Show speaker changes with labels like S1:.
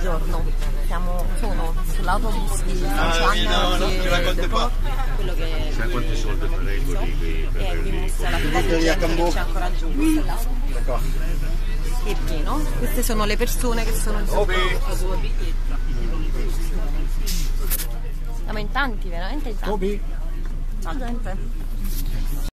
S1: giorno. Siamo, sono sull'autobus di San ah, Giovanni
S2: no, no,
S1: di
S2: ci racconti
S1: De. Po, quello che
S3: Sai quanti soldi farei con i
S1: e vi mostra la fila di gente che c'è ancora giù. Mm. Questo è pieno. Queste sono le persone che sono giù. Siamo in tanti, veramente in tanti.
S2: Tobi?
S1: Ciao gente.